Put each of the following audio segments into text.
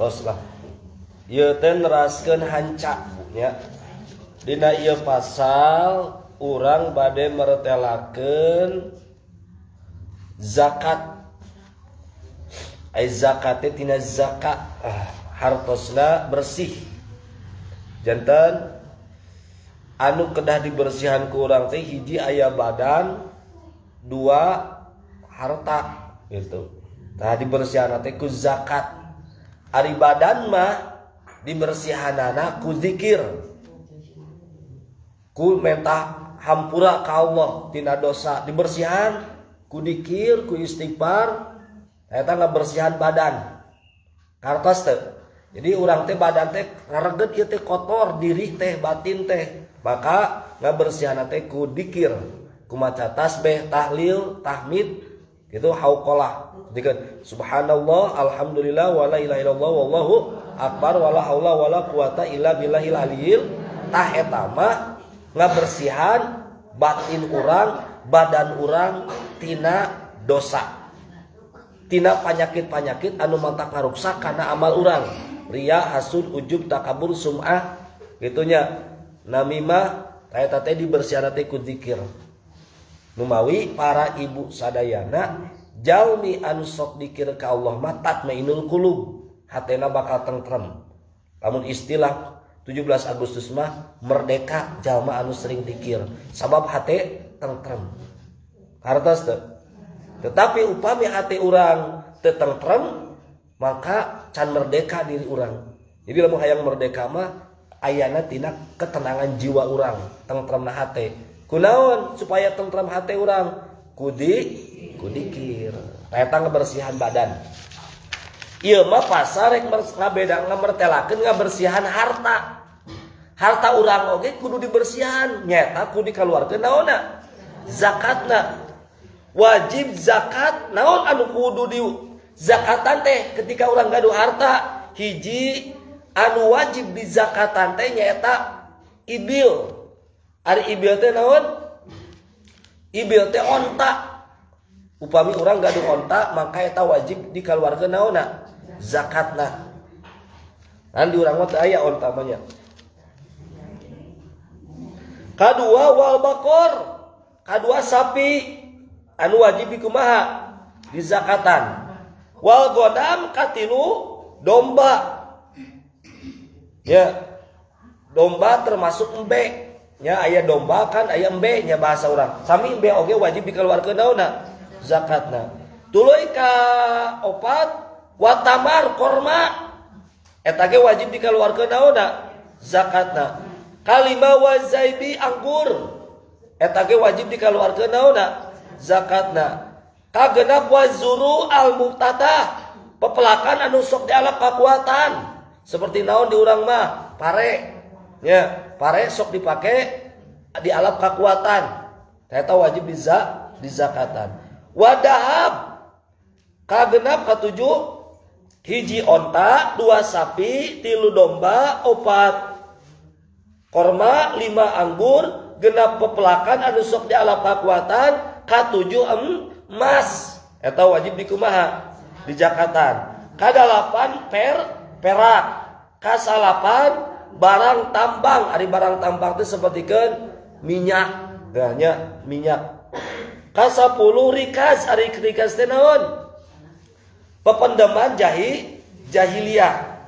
terus lah ieu teh neraskeun hanca nya. Dina ieu pasal urang bade meretelakeun zakat. Ai zakat teh tina zakat ah, hartosna bersih. Jantan anu kedah dibersihan ku urang teh hiji aya badan dua harta gitu. Nah dibersihan teh ku zakat ari badan mah dibersihanana ku zikir. Ku mentah hampura ka Allah tina dosa. Dibersihan ku dikir ku istighfar eta ngabersihan badan. Kartos teh. Jadi orang teh badan teh ngareget ieu teh kotor diri teh batin teh. Maka ngabersihan teh ku dikir. Ku maca tasbih tahlil tahmid itu hauqalah. Ketika subhanallah alhamdulillah wala ilaha illallah wallahu akbar wala haula wala quwata illa billahil aliyil tah. Ngabersihan batin orang badan orang tina dosa. Tina penyakit-penyakit anu mantak ngaruksak karena amal orang ria hasud ujub takabur sum'ah. Gitunya namimah eta teh dibersihan teh ku zikir numawi para ibu sadayana jalmi anu sok dikir ka Allah matat mainul kulub hatena bakal tentrem. Lamun istilah 17 Agustus mah merdeka jalma anu sering dikir. Sabab hati tentrem. Hartas teh tetapi upami hati orang tentrem maka can merdeka diri orang jadi lamun hayang merdeka mah ayana tina ketenangan jiwa orang tentrem na hati kunaon supaya tentrem hati orang kudi kudikir eta ngebersihan badan Iya mah pasar rek ngabeda ngamertelakeun ngabersihan harta. Harta urang oge kudu dibersihan, nyata kudu dikaluarkeun naonna? Zakatna. Wajib zakat naon anu kudu di zakatan teh ketika urang gaduh harta hiji anu wajib di zakatan teh nyaeta ibil. Ari ibil teh naon? Ibil teh onta. Upami urang gaduh onta maka eta wajib dikaluarkeun naonna? zakatna. Di urang mah aya onta banyak kadua wal bakor. Kadua sapi. Anu wajib kumaha? Di zakatan. Wal godam katilu domba. Ya. Domba termasuk embe nya ayah domba kan ayah embe nya bahasa orang. Sami embe oge wajib dikeluarkan dauna zakatna. Tuluy ka opat watamar korma. Etage wajib dikeluarkan dauna zakatna. Kalima wazaibi anggur. Eta ge wajib dikeluarkan dauna zakatna. Kagenap wazuru al muftatah pepelakan anu sok dialap kekuatan seperti naon di urang mah? Pare. Nya. Pare sok dipake dialap kakuatan eta wajib diza dizakatan. Wadahab. Kagenap katujuh hiji onta dua sapi tilu domba opat korma lima anggur. Genap pepelakan anu sok di alam kakuatan katujuh emas eta wajib dikumaha? Di jakatan kadalapan per perak. Kasalapan barang tambang. Ari barang tambang itu seperti kan minyak ganya minyak. Kasapuluh rikas ari rikas teh naon? Pependeman jahi jahiliyah.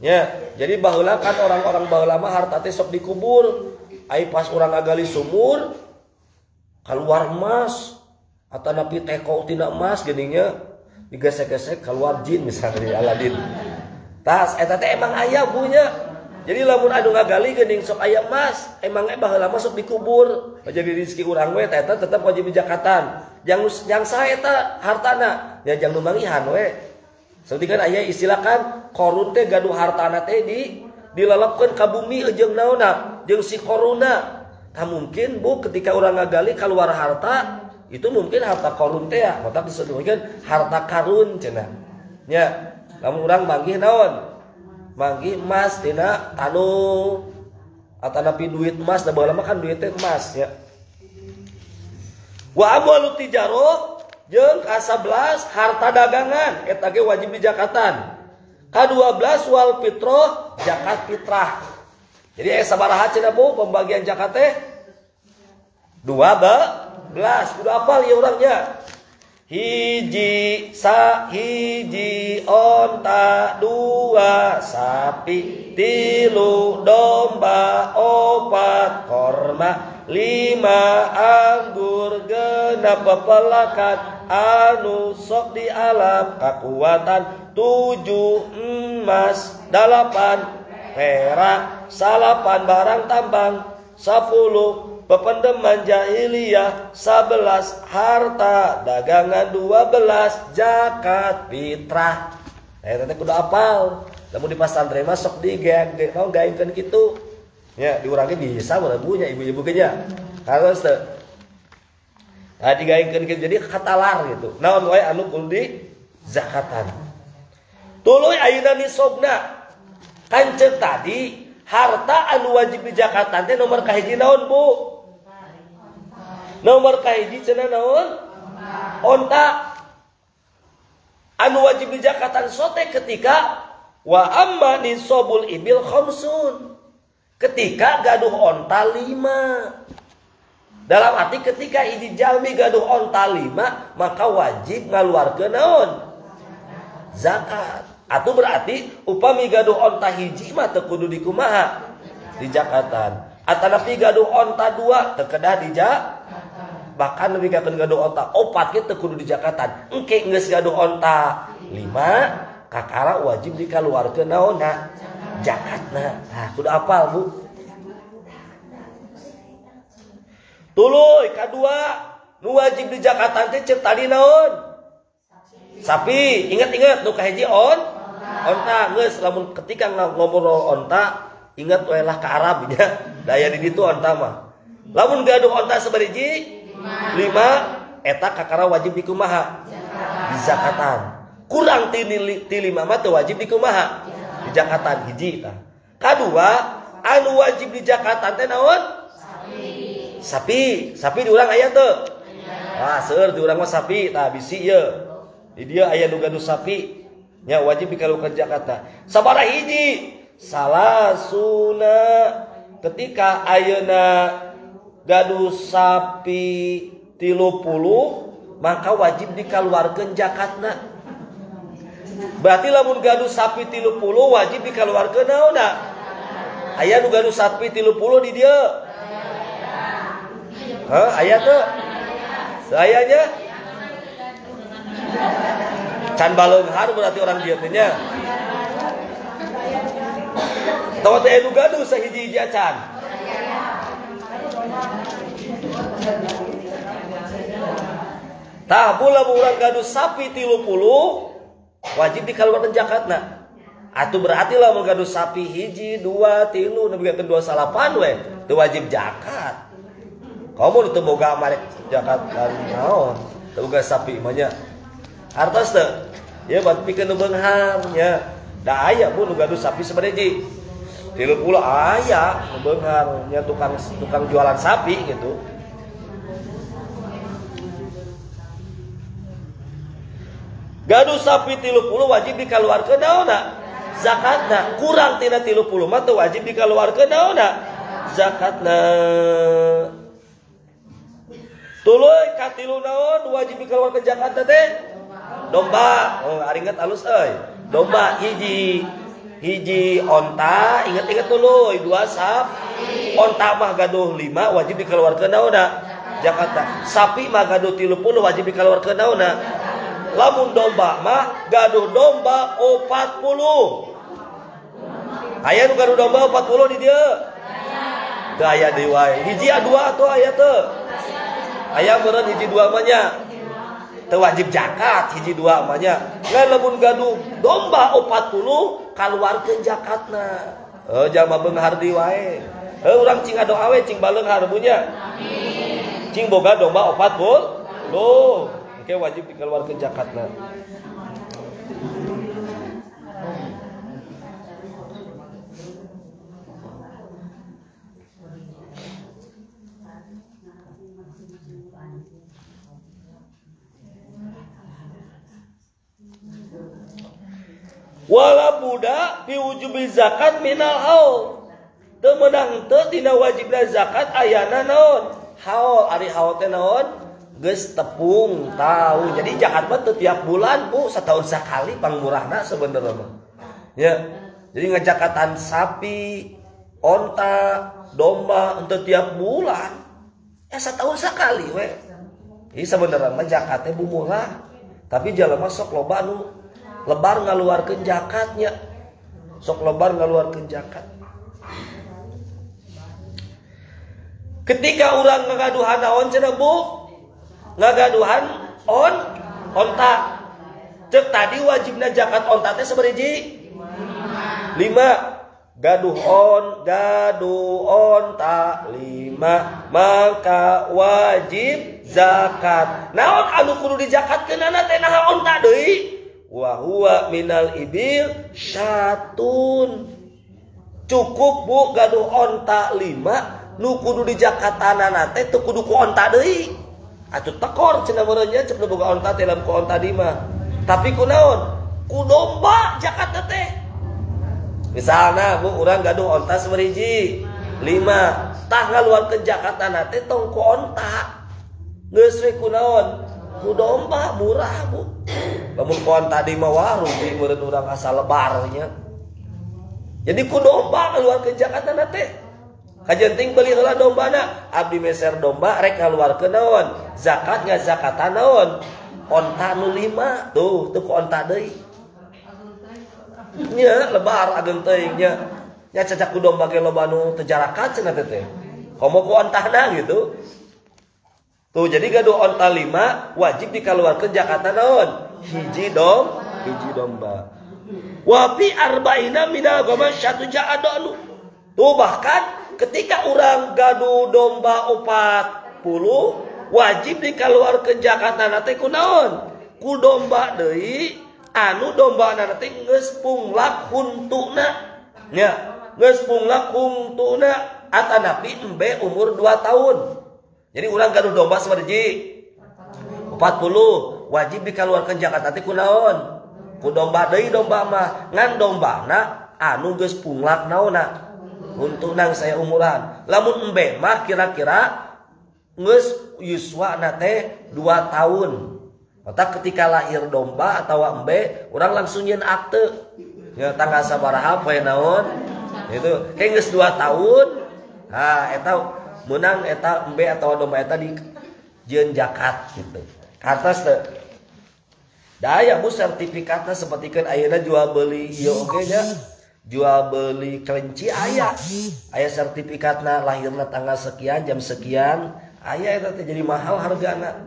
Ya jadi bahula kan orang-orang bahula mah harta teh sok dikubur. Ai pas orang agali sumur keluar emas. Atau napi teko tidak emas geninya digesek-gesek keluar jin misalnya di Aladin. Tas eta teh emang ayah punya jadi lamun anu ngagali gening sok aya emas emang baheula mah sok dikubur. Jadi rezeki urang we eta tetep wajib jakatan yang yang sae eta hartana ya jangan numangihan we. Seperti kan aya istilah kan korun teh gaduh hartana teh di dilalapkeun ka bumi jeung naonna si koruna. Nah mungkin bu ketika orang ngagali keluar harta itu mungkin harta korun teh ya mata disebutkan harta karun cenah. Nya lamun urang manggih naon manggih emas tina tanu atau napi duit emas da baheula kan duit teh emas ya wa amwalu tijaroh jeung ka 11 harta dagangan eta ge wajib dijakatan K12 wal fitroh zakat fitrah. Jadi eh sabaraha cenah Bu pembagian zakat teh? 12. Kudu apal ya orangnya. Hiji sa hiji onta dua sapi tilu domba opat korma lima anggur genap pepelakan anu sok di alam kekuatan tujuh emas delapan perak salapan barang tambang sepuluh pependeman jahiliyah 11 harta dagangan 12 zakat fitrah. Eh nanti kudu apal. Namun di pesantren masuk di geng mau gaimkan gitu ya diurangi bisa mana punya ibu-ibu kenya harus tuh nah digaimkan gitu jadi katalar gitu. Nah wae anu kudu zakatan. Tuluy ayeuna nisobna kancet tadi harta anu wajib di zakatan teh nomor kahiji naon bu nomor kahiji cenah naon? Onta. Anu wajib dijakatan sote ketika wa amma nisobul ibil khamsun. Ketika gaduh onta lima. Dalam arti ketika ini jalmi gaduh onta lima maka wajib ngaluarkeun naon? Zakat. Atau berarti upami gaduh onta hiji mah teu kudu dikumaha? Di jakatan atanapi gaduh onta dua terkedah di jak bahkan lebih kakan gado onta opat oh, kita kudu di Jakarta. Engke nggak gado onta lima kakara wajib dikaluarkan naona. Jakat nah nah kudu apal bu. Tuluy kedua nu wajib di Jakarta teh cek tadi naon? Sapi. Ingat-ingat nu kahiji on? Onta nges lamun ketika ngomong onta ingat wae lah ke Arabnya daya di itu onta mah. Lamun gaduh onta seberiji lima eta kakara wajib dikumaha. Zakatan. Kurang tini lima mata wajib dikumaha. Di Jakarta hiji nah. kedua anu wajib di Jakarta teh naon? Sapi. Sapi diulang ayat tuh Wah, seur diurang mah sapi, tah bisi ya. Di dia ayah nu sapi, nya wajib dikalukan Jakarta. Sabara hiji, salah suna ketika ayana gaduh sapi tilu puluh maka wajib dikeluarkan jakatna berarti lamun gaduh sapi tilu puluh wajib dikeluarkan naona ayah nu gaduh sapi tilu puluh di dia. Hah, ayah tuh sayanya? Can balenghar berarti orang dia nya. Tahu teh nu gaduh sahiji-hiji can Tah pula orang gaduh sapi tilu puluh wajib dikeluarkan zakatna. Atau berarti lah gaduh sapi hiji dua tilu nabi kedua salapan we itu wajib zakat. Kamu itu boga marek zakat dan naon? Itu boga sapi imanya. Artos teh ya buat pikeun beunghar nya. Da aya bu nu gaduh sapi sabaraha tilu puluh ayah beunghar nya tukang tukang jualan sapi gitu. Gaduh sapi tilu puluh wajib dikeluarkan dauna. Zakatna kurang tina tilu puluh mah wajib dikeluarkan dauna. Zakatna. Tuluy katilu naon wajib dikeluarkan zakatna teh? Domba. Oh ingat alus euy. Domba hiji. Hiji onta ingat-ingat dulu dua sap. Onta mah gaduh lima wajib dikeluarkan dauna. Zakatna sapi mah gaduh tilu puluh wajib dikeluarkan dauna lamun domba mah gaduh domba 40 ayah nu gaduh domba 40 di dia. Gaya dewa hiji dua atau ayah tuh ayah beren hiji dua amanya teu wajib zakat hiji dua amanya lain lamun gaduh domba 40 keluarkan zakatna. Oh jalma beunghar di wae. Eh urang cing ado awe cing baleunghar punya cing boga domba 40 loh Oke wajib dikeluarkan zakatnya. wala budak diwujubi zakat minal haul. Teu menang teu tina wajibna zakat ayana naon? Haul ari haul teh naon geus tepung tahu. Jadi mah teu tiap bulan bu. Setahun sekali pangmurahna sebenarnya ya. Jadi ngejakatan sapi onta domba untuk tiap bulan. Ya setahun sekali we. Ini sebenarnya mah zakatnya bu murah. Tapi jalan masuk loba nu lebar ngaluarkeun zakatnya sok lebar ngaluarkeun zakat ketika orang ngagaduhan naon cenah Bu ngagaduhan on onta. Cek tadi wajibnya zakat onta teh sabariji lima. Gaduh on gaduh onta. Lima. Maka wajib zakat. Naon anu kudu dijakatkeun anak teh naha onta deui? Wahwa minal ibil syatun. Cukup bu gaduh onta lima. Nu kudu di Jakarta nate tuh kudu ku onta deui atuh tekor cenah meureunnya cek boga onta teh ku onta lima tapi ku naon? Ku domba Jakarta teh. Misalnya bu orang gaduh onta semeriji lima. Tah ngaluar ke Jakarta nate tong ku onta. Geus ku naon? Ku domba murah bu. Lamun kawan tadi mah warung di meureun urang asal lebarnya jadi ku domba keluar ke Jakarta nate kajenting heula dombana. Abdi meser domba rek ngaluarkeun naon? Zakat nggak zakatan naon? Onta nu lima. Tuh tuh onta deui. Nya lebar ageng teuing nya. Nya cacak domba ge loba nu teu jarakat cenah teh komo ku ontahna gitu. Tuh jadi gaduh onta lima wajib dikeluarkan Jakarta naon? Hiji dom hiji domba. Wapi arba'ina minal goma satu ja'adonu tuh bahkan ketika orang gaduh domba 40 wajib di keluar ke Jakarta nanti kunaon ku domba Dewi anu domba nanti ngepunglak huntuknanya ngepunglak huntukna atau nabi embe umur 2 tahun. Jadi orang gaduh domba semerji. 40 wajib di keluar ke Jakarta nanti kunaon ku domba Dewi domba mah. Ngan domba na anu gepunglak naona untuk nang saya umuran. Lamun embe mah kira-kira geus yuswa na teh 2 tahun. Maka ketika lahir domba atau embe orang langsung nyen akte ya tanggal sabaraha poe naon? Itu kayak 2 tahun. Ha eta menang eta embe atau domba eta di jeun jakat gitu. Atas teh. Daya bu sertifikatnya seperti kan ayeuna jual beli. Iya oke nya jual beli kelinci ayah ayah sertifikatna lahirnya tanggal sekian jam sekian. Ayah itu jadi mahal hargana.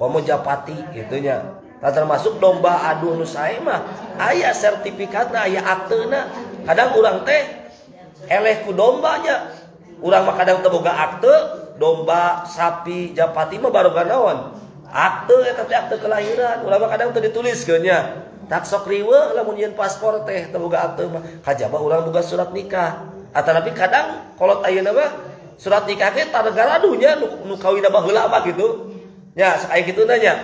Komo japati itunya. Tak termasuk domba adu nu mah ayah sertifikatna ayah aktena kadang orang teh eleh ku domba dombanya orang mah kadang teboga akte domba sapi japati mah baru ganawan akte ya teh akte kelahiran. Ulama kadang teu dituliskeun nya tak sok riwe lamun yen paspor teh teu boga akte mah. Kajaba urang boga surat nikah. Atanapi kadang kolot ayeuna mah surat nikah teh targara dunya nu, nu kawin baheula mah gitu. Nya sakaya kitu nanya.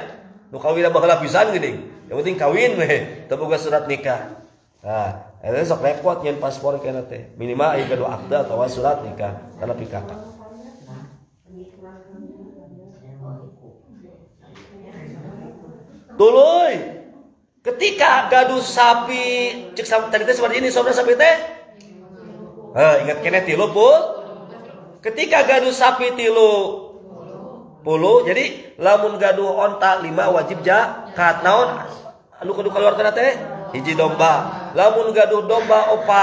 Nu kawin baheula pisan geuning. Yang penting kawin we teu boga surat nikah. Nah itu sok repot yen paspor kena teh. Minimal aya kedua akte atau surat nikah kana pikaka Tuluy. Ketika gaduh sapi cek tadi teh seperti ini saudara sapi teh. Eh, ingat kene tilu pul. Ketika gaduh sapi tilu puluh jadi lamun gaduh onta lima wajib kat naon anu kudu keluar teh hiji domba lamun gaduh domba opat